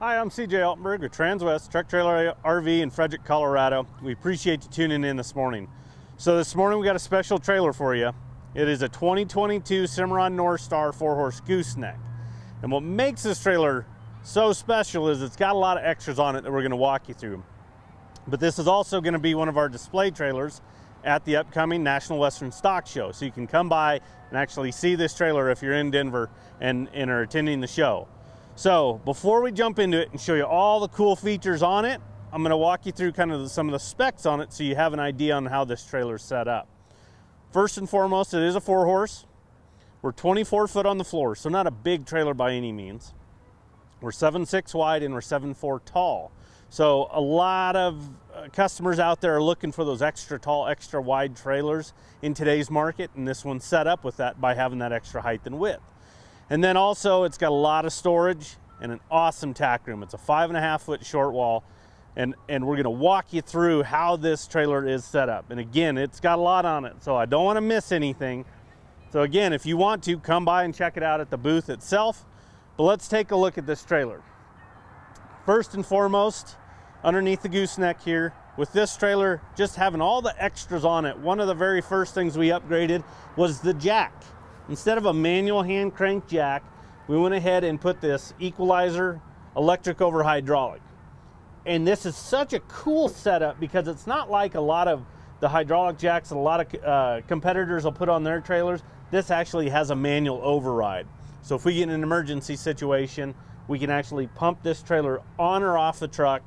Hi, I'm CJ Altenburg with Transwest Truck Trailer RV in Frederick, Colorado. We appreciate you tuning in this morning. So this morning we got a special trailer for you. It is a 2022 Cimarron Norstar 4-horse gooseneck. And what makes this trailer so special is it's got a lot of extras on it that we're going to walk you through. But this is also going to be one of our display trailers at the upcoming National Western Stock Show. So you can come by and actually see this trailer if you're in Denver and, and are attending the show. So before we jump into it and show you all the cool features on it, I'm gonna walk you through kind of the, some of the specs on it so you have an idea on how this trailer is set up. First and foremost, it is a four horse. We're 24 foot on the floor, so not a big trailer by any means. We're 7'6 wide and we're 7'4 tall. So a lot of uh, customers out there are looking for those extra tall, extra wide trailers in today's market, and this one's set up with that by having that extra height and width. And then also it's got a lot of storage and an awesome tack room. It's a five and a half foot short wall. And, and we're gonna walk you through how this trailer is set up. And again, it's got a lot on it, so I don't wanna miss anything. So again, if you want to, come by and check it out at the booth itself. But let's take a look at this trailer. First and foremost, underneath the gooseneck here, with this trailer just having all the extras on it, one of the very first things we upgraded was the jack. Instead of a manual hand crank jack, we went ahead and put this equalizer electric over hydraulic. And this is such a cool setup because it's not like a lot of the hydraulic jacks that a lot of uh, competitors will put on their trailers. This actually has a manual override. So if we get in an emergency situation, we can actually pump this trailer on or off the truck.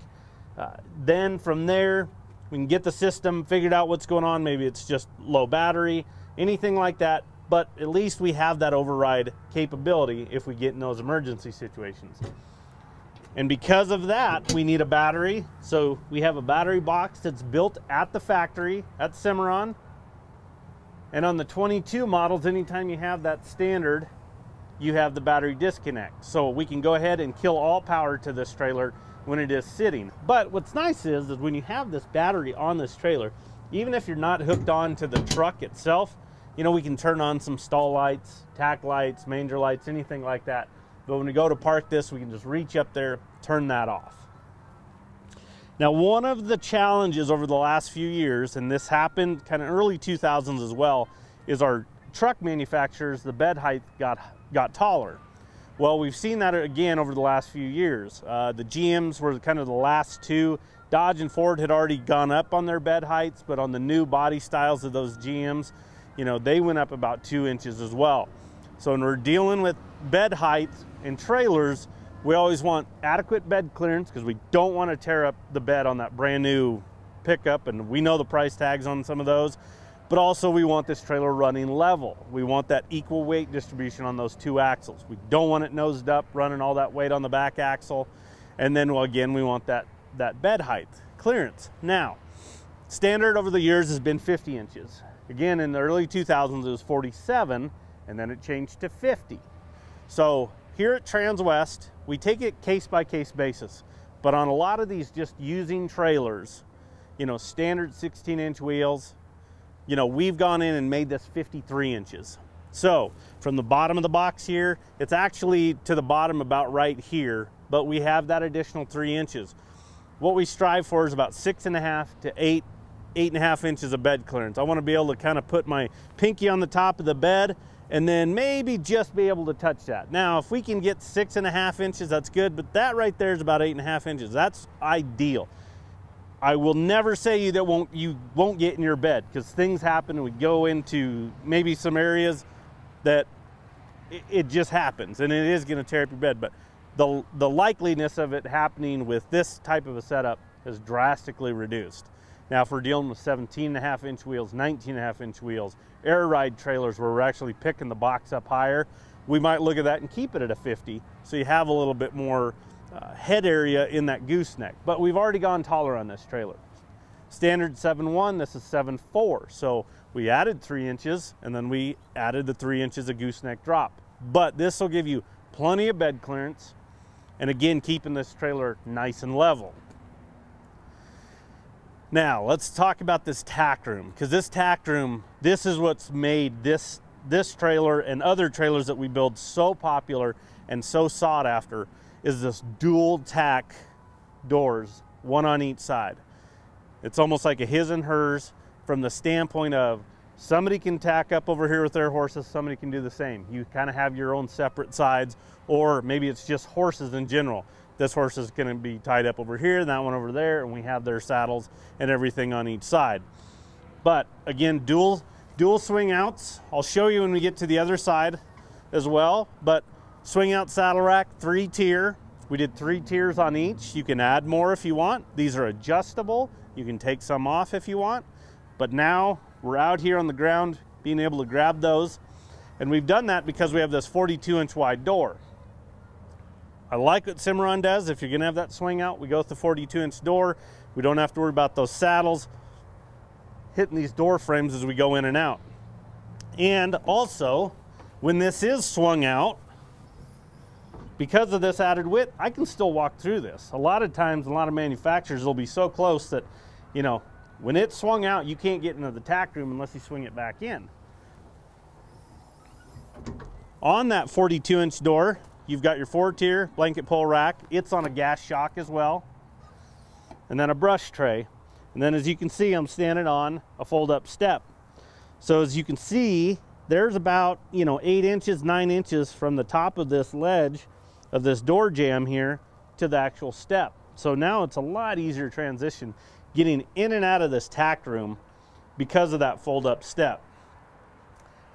Uh, then from there, we can get the system figured out what's going on. Maybe it's just low battery, anything like that but at least we have that override capability if we get in those emergency situations. And because of that, we need a battery. So we have a battery box that's built at the factory at Cimarron. And on the 22 models, anytime you have that standard, you have the battery disconnect. So we can go ahead and kill all power to this trailer when it is sitting. But what's nice is, is when you have this battery on this trailer, even if you're not hooked on to the truck itself, you know, we can turn on some stall lights, tack lights, manger lights, anything like that. But when we go to park this, we can just reach up there, turn that off. Now, one of the challenges over the last few years, and this happened kind of early 2000s as well, is our truck manufacturers, the bed height got, got taller. Well, we've seen that again over the last few years. Uh, the GMs were kind of the last two. Dodge and Ford had already gone up on their bed heights, but on the new body styles of those GMs, you know, they went up about two inches as well. So when we're dealing with bed height and trailers, we always want adequate bed clearance because we don't want to tear up the bed on that brand new pickup and we know the price tags on some of those. But also we want this trailer running level. We want that equal weight distribution on those two axles. We don't want it nosed up running all that weight on the back axle. And then well again we want that that bed height clearance. Now standard over the years has been 50 inches Again, in the early 2000s, it was 47, and then it changed to 50. So here at Transwest, we take it case by case basis. But on a lot of these just using trailers, you know, standard 16 inch wheels, you know, we've gone in and made this 53 inches. So from the bottom of the box here, it's actually to the bottom about right here, but we have that additional three inches. What we strive for is about six and a half to eight eight and a half inches of bed clearance. I want to be able to kind of put my pinky on the top of the bed and then maybe just be able to touch that. Now, if we can get six and a half inches, that's good, but that right there is about eight and a half inches. That's ideal. I will never say you that won't you won't get in your bed because things happen. We go into maybe some areas that it, it just happens and it is going to tear up your bed. But the the likeliness of it happening with this type of a setup is drastically reduced. Now, if we're dealing with 17 and a half inch wheels, 19 and a half inch wheels, air ride trailers where we're actually picking the box up higher, we might look at that and keep it at a 50. So you have a little bit more uh, head area in that gooseneck. But we've already gone taller on this trailer. Standard 7.1, this is 7.4. So we added three inches and then we added the three inches of gooseneck drop. But this will give you plenty of bed clearance and again, keeping this trailer nice and level. Now, let's talk about this tack room because this tack room, this is what's made this, this trailer and other trailers that we build so popular and so sought after is this dual tack doors, one on each side. It's almost like a his and hers from the standpoint of somebody can tack up over here with their horses, somebody can do the same. You kind of have your own separate sides, or maybe it's just horses in general. This horse is going to be tied up over here, and that one over there, and we have their saddles and everything on each side. But again, dual dual swing outs. I'll show you when we get to the other side as well. But swing out saddle rack, three tier. We did three tiers on each. You can add more if you want. These are adjustable. You can take some off if you want. But now we're out here on the ground being able to grab those. And we've done that because we have this 42 inch wide door. I like what Cimarron does. If you're gonna have that swing out, we go with the 42 inch door. We don't have to worry about those saddles hitting these door frames as we go in and out. And also, when this is swung out, because of this added width, I can still walk through this. A lot of times, a lot of manufacturers will be so close that, you know, when it's swung out, you can't get into the tack room unless you swing it back in. On that 42 inch door, you've got your four tier blanket pole rack. It's on a gas shock as well. And then a brush tray. And then as you can see, I'm standing on a fold up step. So as you can see, there's about, you know, eight inches, nine inches from the top of this ledge of this door jamb here to the actual step. So now it's a lot easier transition getting in and out of this tack room because of that fold up step.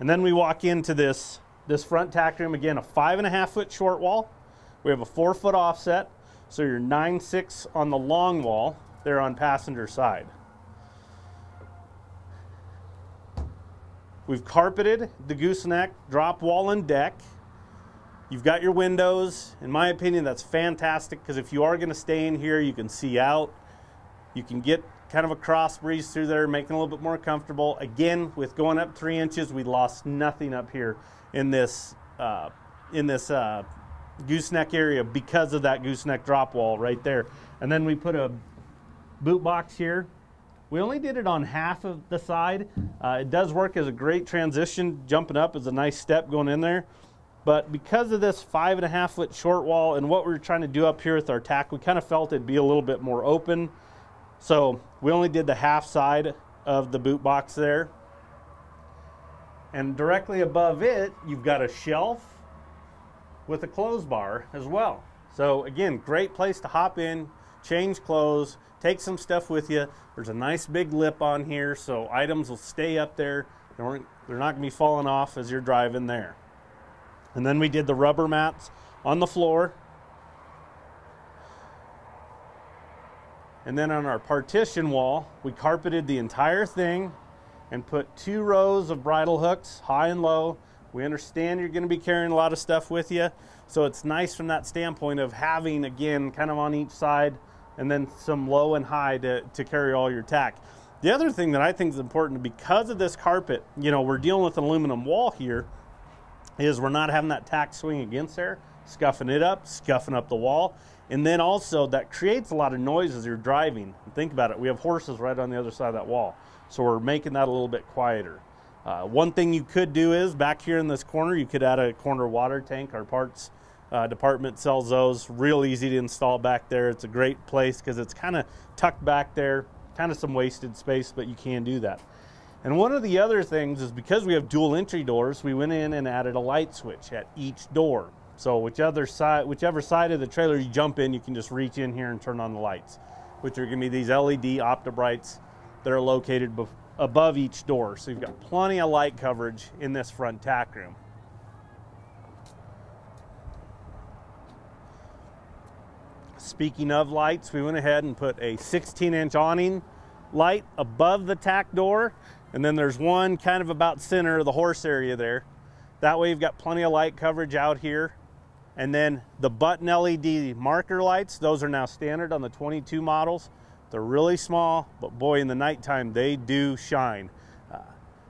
And then we walk into this, this front tack room, again, a five and a half foot short wall. We have a four foot offset. So you're nine six on the long wall there on passenger side. We've carpeted the gooseneck, drop wall and deck. You've got your windows. In my opinion, that's fantastic because if you are going to stay in here, you can see out. You can get kind of a cross breeze through there, making a little bit more comfortable. Again, with going up three inches, we lost nothing up here in this uh, in this uh, gooseneck area because of that gooseneck drop wall right there. And then we put a boot box here. We only did it on half of the side. Uh, it does work as a great transition. Jumping up is a nice step going in there. But because of this five and a half foot short wall and what we were trying to do up here with our tack, we kind of felt it'd be a little bit more open. So we only did the half side of the boot box there. And directly above it, you've got a shelf with a clothes bar as well. So again, great place to hop in, change clothes, take some stuff with you. There's a nice big lip on here, so items will stay up there. They're not to be falling off as you're driving there. And then we did the rubber mats on the floor. And then on our partition wall, we carpeted the entire thing and put two rows of bridle hooks, high and low. We understand you're going to be carrying a lot of stuff with you. So it's nice from that standpoint of having, again, kind of on each side, and then some low and high to, to carry all your tack. The other thing that I think is important because of this carpet, you know, we're dealing with an aluminum wall here, is we're not having that tack swing against there, scuffing it up, scuffing up the wall. And then also that creates a lot of noise as you're driving. Think about it, we have horses right on the other side of that wall. So we're making that a little bit quieter. Uh, one thing you could do is back here in this corner, you could add a corner water tank. Our parts uh, department sells those. Real easy to install back there. It's a great place because it's kind of tucked back there, kind of some wasted space, but you can do that. And one of the other things is because we have dual entry doors, we went in and added a light switch at each door. So whichever side, whichever side of the trailer you jump in, you can just reach in here and turn on the lights, which are to be these LED OptiBrights that are located above each door. So you've got plenty of light coverage in this front tack room. Speaking of lights, we went ahead and put a 16 inch awning light above the tack door. And then there's one kind of about center of the horse area there. That way you've got plenty of light coverage out here. And then the button LED marker lights, those are now standard on the 22 models. They're really small, but boy, in the nighttime, they do shine. Uh,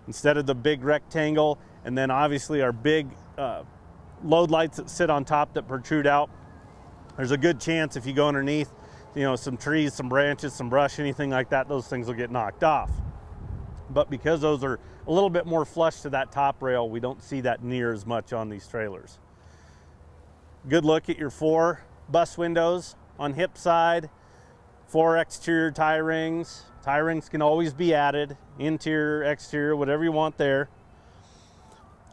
instead of the big rectangle, and then obviously our big uh, load lights that sit on top that protrude out, there's a good chance if you go underneath, you know, some trees, some branches, some brush, anything like that, those things will get knocked off. But because those are a little bit more flush to that top rail, we don't see that near as much on these trailers. Good look at your four bus windows on hip side, four exterior tie rings. Tie rings can always be added, interior, exterior, whatever you want there.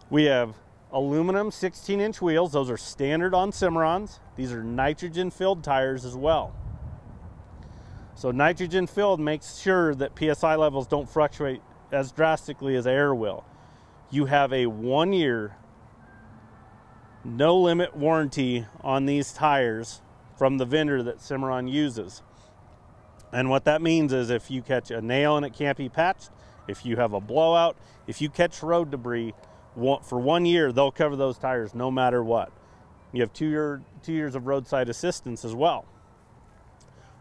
We have aluminum 16 inch wheels. Those are standard on Cimarrons. These are nitrogen filled tires as well. So nitrogen filled makes sure that PSI levels don't fluctuate as drastically as air will. You have a one year no limit warranty on these tires from the vendor that Cimarron uses. And what that means is if you catch a nail and it can't be patched, if you have a blowout, if you catch road debris, for one year, they'll cover those tires no matter what. You have two, year, two years of roadside assistance as well.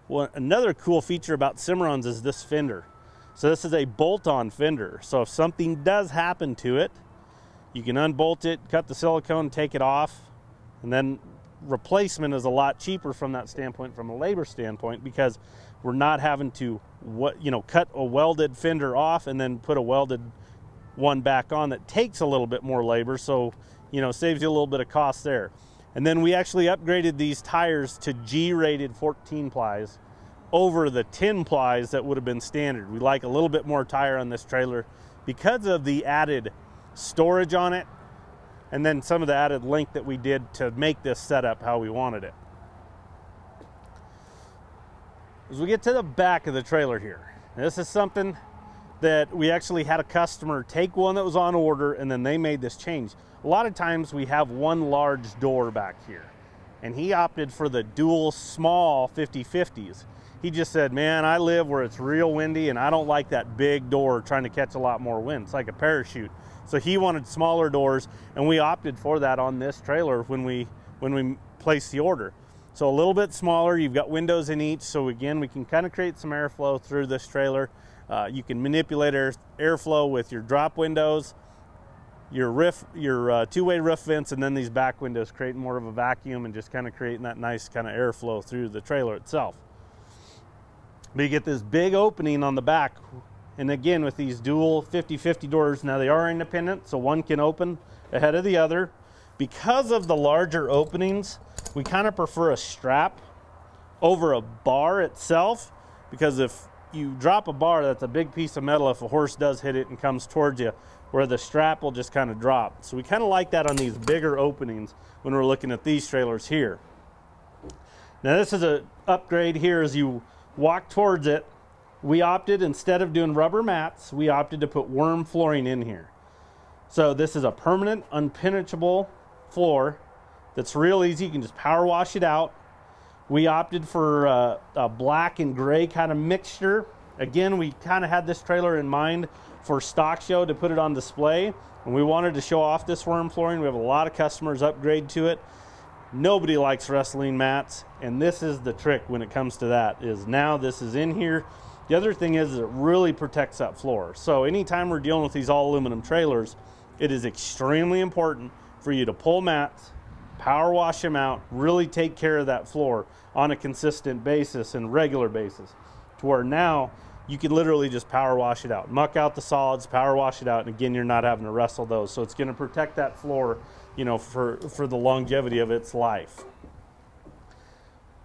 Well, another cool feature about Cimarrons is this fender. So this is a bolt-on fender. So if something does happen to it, you can unbolt it, cut the silicone, take it off, and then replacement is a lot cheaper from that standpoint, from a labor standpoint, because we're not having to what you know cut a welded fender off and then put a welded one back on that takes a little bit more labor so you know saves you a little bit of cost there. And then we actually upgraded these tires to G rated 14 plies over the 10 plies that would have been standard. We like a little bit more tire on this trailer because of the added storage on it and then some of the added length that we did to make this setup how we wanted it as we get to the back of the trailer here, this is something that we actually had a customer take one that was on order and then they made this change. A lot of times we have one large door back here and he opted for the dual small 50-50s. He just said, man, I live where it's real windy and I don't like that big door trying to catch a lot more wind. It's like a parachute. So he wanted smaller doors and we opted for that on this trailer when we, when we placed the order. So a little bit smaller, you've got windows in each. So again, we can kind of create some airflow through this trailer. Uh, you can manipulate air, airflow with your drop windows, your roof, your uh, two-way roof vents, and then these back windows, creating more of a vacuum and just kind of creating that nice kind of airflow through the trailer itself. But you get this big opening on the back. And again, with these dual 50-50 doors, now they are independent, so one can open ahead of the other. Because of the larger openings, we kind of prefer a strap over a bar itself because if you drop a bar, that's a big piece of metal if a horse does hit it and comes towards you, where the strap will just kind of drop. So we kind of like that on these bigger openings when we're looking at these trailers here. Now this is an upgrade here as you walk towards it. We opted, instead of doing rubber mats, we opted to put WERM flooring in here. So this is a permanent, unpenetrable floor that's real easy. You can just power wash it out. We opted for uh, a black and gray kind of mixture. Again, we kind of had this trailer in mind for stock show to put it on display. And we wanted to show off this WERM flooring. We have a lot of customers upgrade to it. Nobody likes wrestling mats. And this is the trick when it comes to that is now this is in here. The other thing is is it really protects that floor. So anytime we're dealing with these all aluminum trailers, it is extremely important for you to pull mats, power wash them out, really take care of that floor on a consistent basis and regular basis to where now you can literally just power wash it out, muck out the solids, power wash it out, and again, you're not having to wrestle those. So it's going to protect that floor, you know, for, for the longevity of its life.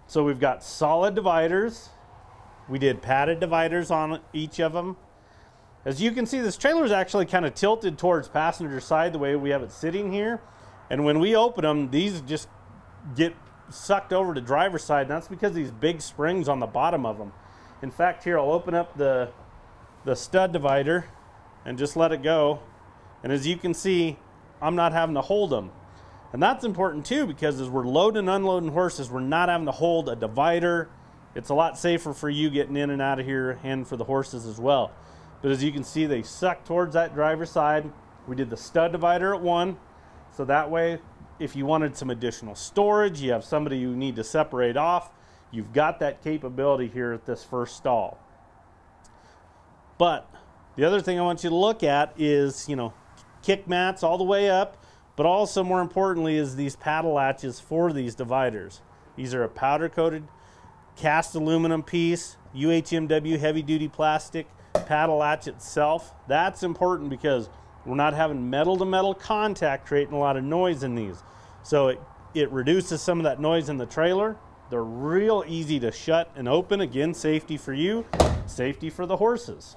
So we've got solid dividers. We did padded dividers on each of them. As you can see, this trailer is actually kind of tilted towards passenger side the way we have it sitting here. And when we open them, these just get sucked over to driver's side. And that's because these big springs on the bottom of them. In fact, here I'll open up the, the stud divider and just let it go. And as you can see, I'm not having to hold them. And that's important too because as we're loading and unloading horses, we're not having to hold a divider. It's a lot safer for you getting in and out of here and for the horses as well. But as you can see, they suck towards that driver's side. We did the stud divider at one. So that way, if you wanted some additional storage, you have somebody you need to separate off, you've got that capability here at this first stall. But the other thing I want you to look at is, you know, kick mats all the way up, but also more importantly is these paddle latches for these dividers. These are a powder coated cast aluminum piece, UHMW heavy duty plastic paddle latch itself. That's important because we're not having metal to metal contact creating a lot of noise in these. So it it reduces some of that noise in the trailer. They're real easy to shut and open. Again, safety for you, safety for the horses.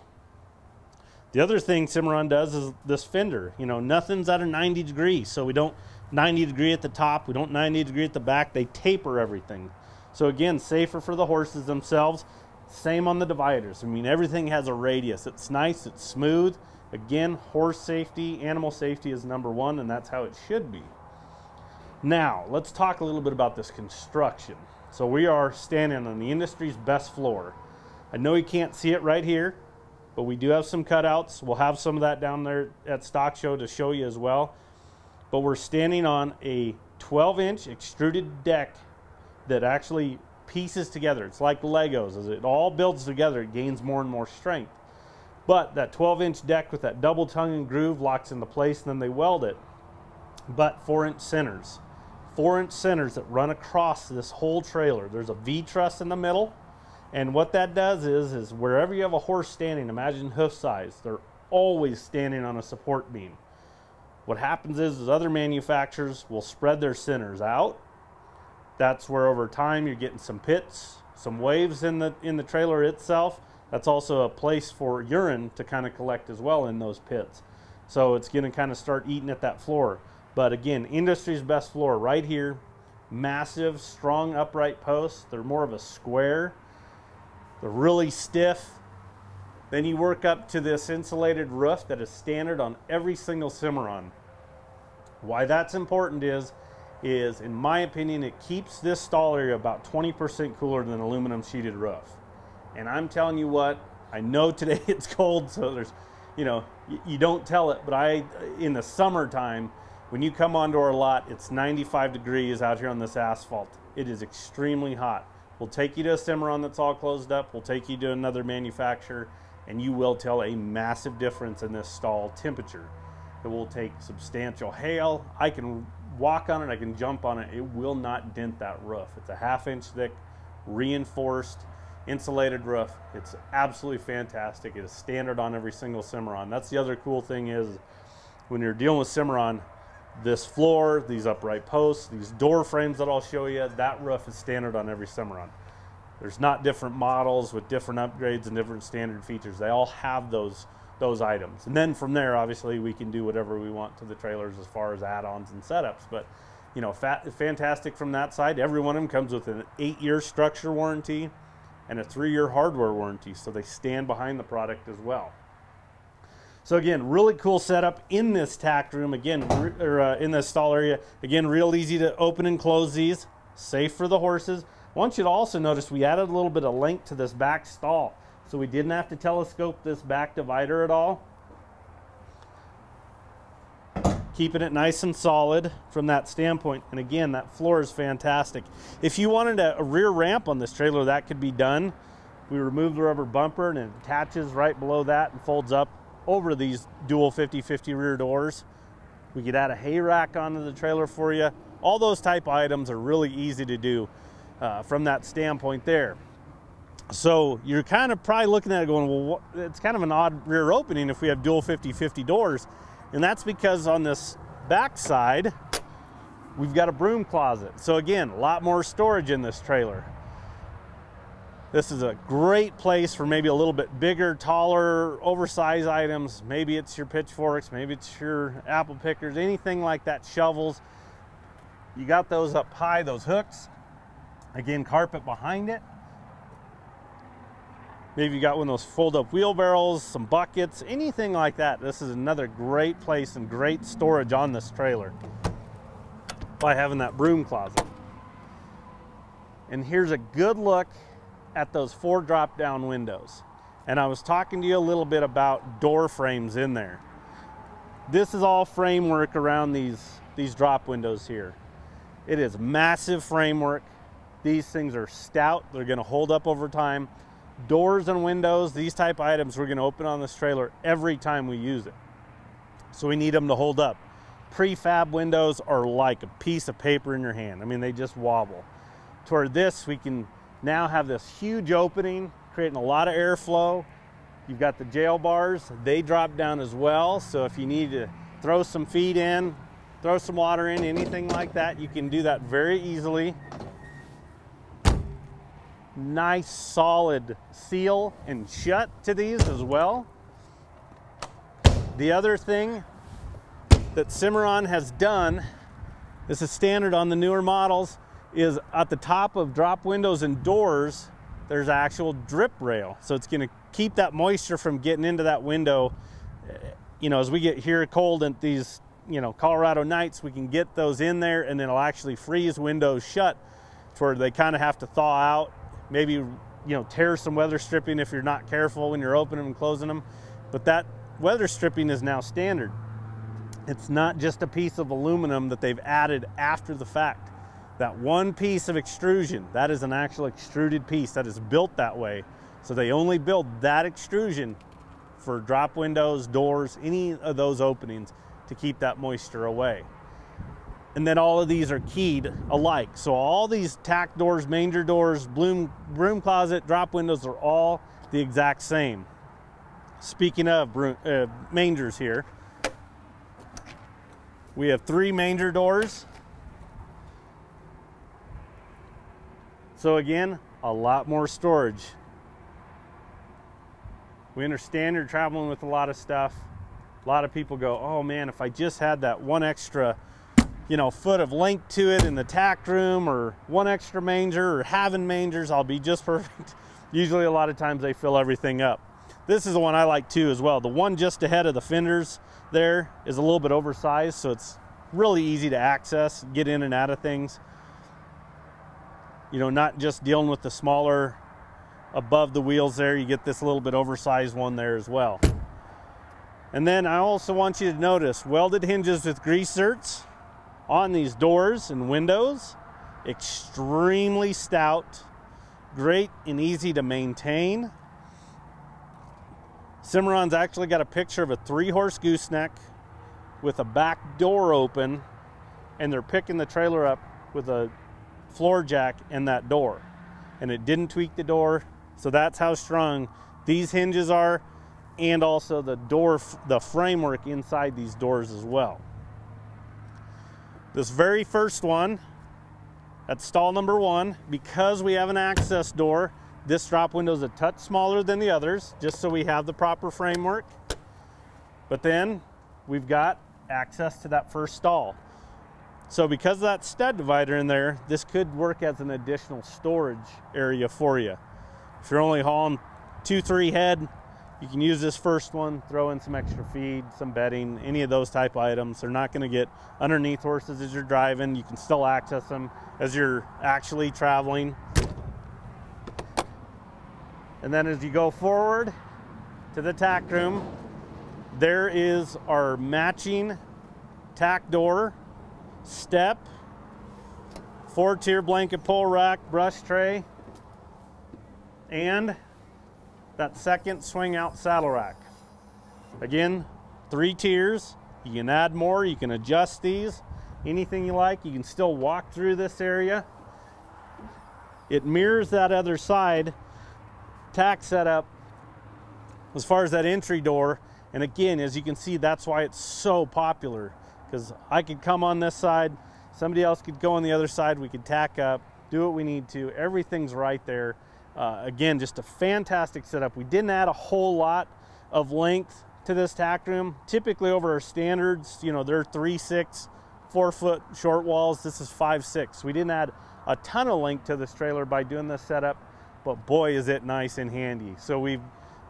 The other thing Cimarron does is this fender. You know, nothing's at a 90 degree, so we don't 90 degree at the top, we don't 90 degree at the back. They taper everything. So again, safer for the horses themselves. Same on the dividers. I mean, everything has a radius. It's nice, it's smooth. Again, horse safety, animal safety is number one, and that's how it should be. Now, let's talk a little bit about this construction. So we are standing on the industry's best floor. I know you can't see it right here, but we do have some cutouts. We'll have some of that down there at Stock Show to show you as well. But we're standing on a 12 inch extruded deck that actually pieces together. It's like Legos. As it all builds together, it gains more and more strength. But that 12 inch deck with that double tongue and groove locks into place and then they weld it. But four inch centers. Four inch centers that run across this whole trailer. There's a V truss in the middle and what that does is, is wherever you have a horse standing, imagine hoof size, they're always standing on a support beam. What happens is, is other manufacturers will spread their centers out. That's where over time you're getting some pits, some waves in the in the trailer itself. That's also a place for urine to kind of collect as well in those pits. So it's going to kind of start eating at that floor. But again, industry's best floor right here. Massive, strong upright posts. They're more of a square they're really stiff. Then you work up to this insulated roof that is standard on every single Cimarron. Why that's important is, is in my opinion, it keeps this stall area about 20% cooler than aluminum sheeted roof. And I'm telling you what, I know today it's cold, so there's, you know, you, don't tell it, but I, uh, in the summertime, when you come onto our lot, it's 95 degrees out here on this asphalt. It is extremely hot. We'll take you to a Cimarron that's all closed up. We'll take you to another manufacturer, and you will tell a massive difference in this stall temperature. It will take substantial hail. I can walk on it, I can jump on it. It will not dent that roof. It's a half inch thick, reinforced, insulated roof. It's absolutely fantastic. It is standard on every single Cimarron. That's the other cool thing is when you're dealing with Cimarron, this floor, these upright posts, these door frames that I'll show you, that roof is standard on every Cimarron. There's not different models with different upgrades and different standard features. They all have those those items. And then from there, obviously, we can do whatever we want to the trailers as far as add-ons and setups. But you know, fat, fantastic from that side. Every one of them comes with an eight-year structure warranty and a three-year hardware warranty, so they stand behind the product as well. So again, really cool setup in this tack room. Again, or uh, in this stall area. Again, real easy to open and close these. Safe for the horses. I want you to also notice we added a little bit of length to this back stall. So we didn't have to telescope this back divider at all. Keeping it nice and solid from that standpoint. And again, that floor is fantastic. If you wanted a, a rear ramp on this trailer, that could be done. We remove the rubber bumper and it attaches right below that and folds up over these dual 50-50 rear doors. We could add a hay rack onto the trailer for you. All those type items are really easy to do uh, from that standpoint there. So you're kind of probably looking at it going, well, it's kind of an odd rear opening if we have dual 50-50 doors. And that's because on this back side, we've got a broom closet. So again, a lot more storage in this trailer. This is a great place for maybe a little bit bigger, taller, oversized items. Maybe it's your pitchforks, maybe it's your apple pickers, anything like that, shovels. You got those up high, those hooks. Again, carpet behind it. Maybe you got one of those fold-up wheelbarrows, some buckets, anything like that. This is another great place and great storage on this trailer by having that broom closet. And here's a good look at those four drop down windows. And I was talking to you a little bit about door frames in there. This is all framework around these, these drop windows here. It is massive framework. These things are stout. They're gonna hold up over time. Doors and windows, these type items, we're gonna open on this trailer every time we use it. So we need them to hold up. Prefab windows are like a piece of paper in your hand. I mean, they just wobble. Toward this, we can now have this huge opening, creating a lot of airflow. You've got the jail bars, they drop down as well. So if you need to throw some feed in, throw some water in, anything like that, you can do that very easily. Nice solid seal and shut to these as well. The other thing that Cimarron has done, this is standard on the newer models, is at the top of drop windows and doors, there's actual drip rail. So it's gonna keep that moisture from getting into that window. Eh, you know, as we get here cold at these, you know, Colorado nights, we can get those in there and then it'll actually freeze windows shut where they kind of have to thaw out. Maybe, you know, tear some weather stripping if you're not careful when you're opening and closing them. But that weather stripping is now standard. It's not just a piece of aluminum that they've added after the fact. That one piece of extrusion, that is an actual extruded piece that is built that way. So they only build that extrusion for drop windows, doors, any of those openings to keep that moisture away. And then all of these are keyed alike. So all these tack doors, manger doors, bloom, broom closet, drop windows are all the exact same. Speaking of uh, mangers here, we have three manger doors. So again, a lot more storage. We understand you're traveling with a lot of stuff. A lot of people go, oh man, if I just had that one extra, you know, foot of length to it in the tack room or one extra manger or having mangers, I'll be just perfect. Usually a lot of times they fill everything up. This is the one I like too as well. The one just ahead of the fenders there is a little bit oversized, so it's really easy to access, get in and out of things. You know, not just dealing with the smaller above the wheels there, you get this little bit oversized one there as well. And then I also want you to notice welded hinges with grease zerks on these doors and windows. Extremely stout, great and easy to maintain. Cimarron's actually got a picture of a three horse gooseneck with a back door open and they're picking the trailer up with a floor jack in that door. And it didn't tweak the door. So that's how strong these hinges are and also the door, the framework inside these doors as well. This very first one, that's stall number one, because we have an access door, this drop window is a touch smaller than the others, just so we have the proper framework. But then we've got access to that first stall. So because of that stud divider in there, this could work as an additional storage area for you. If you're only hauling two, three head, you can use this first one, throw in some extra feed, some bedding, any of those type items. They're not gonna get underneath horses as you're driving. You can still access them as you're actually traveling. And then as you go forward to the tack room, there is our matching tack door, step, four tier blanket pull rack, brush tray, and that second swing out saddle rack. Again, three tiers. You can add more, you can adjust these, anything you like. You can still walk through this area. It mirrors that other side tack setup as far as that entry door. And again, as you can see, that's why it's so popular because I could come on this side, somebody else could go on the other side, we could tack up, do what we need to. Everything's right there. Uh, again, just a fantastic setup. We didn't add a whole lot of length to this tack room. Typically over our standards, you know, they're three, six, four foot short walls. This is five, six. We didn't add a ton of length to this trailer by doing this setup but boy is it nice and handy. So we've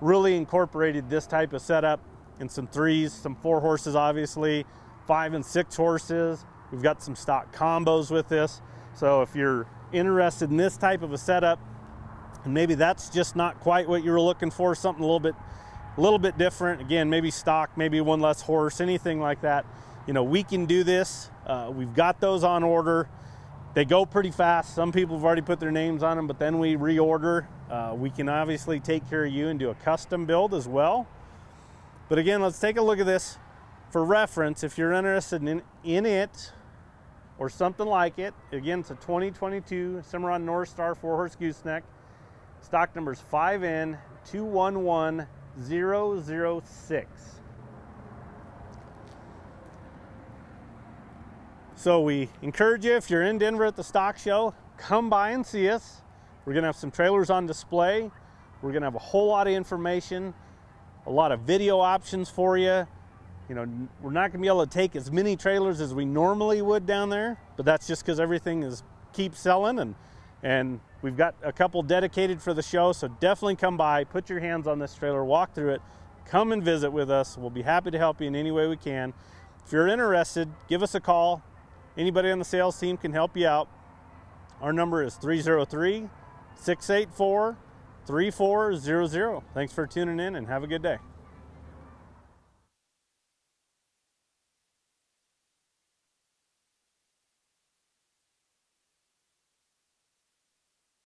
really incorporated this type of setup in some threes, some four horses obviously, five and six horses. We've got some stock combos with this. So if you're interested in this type of a setup, maybe that's just not quite what you were looking for, something a little bit a little bit different. Again, maybe stock, maybe one less horse, anything like that. You know, we can do this. Uh, we've got those on order. They go pretty fast. Some people have already put their names on them, but then we reorder. Uh, we can obviously take care of you and do a custom build as well. But again, let's take a look at this for reference. If you're interested in, in it or something like it, again, it's a 2022 Cimarron Norstar 4-horse gooseneck. Stock number is 5N211006. So we encourage you, if you're in Denver at the stock show, come by and see us. We're gonna have some trailers on display. We're gonna have a whole lot of information, a lot of video options for you. You know, we're not gonna be able to take as many trailers as we normally would down there, but that's just because everything is keep selling and and we've got a couple dedicated for the show. So definitely come by, put your hands on this trailer, walk through it, come and visit with us. We'll be happy to help you in any way we can. If you're interested, give us a call. Anybody on the sales team can help you out. Our number is 303 684 3400. Thanks for tuning in and have a good day.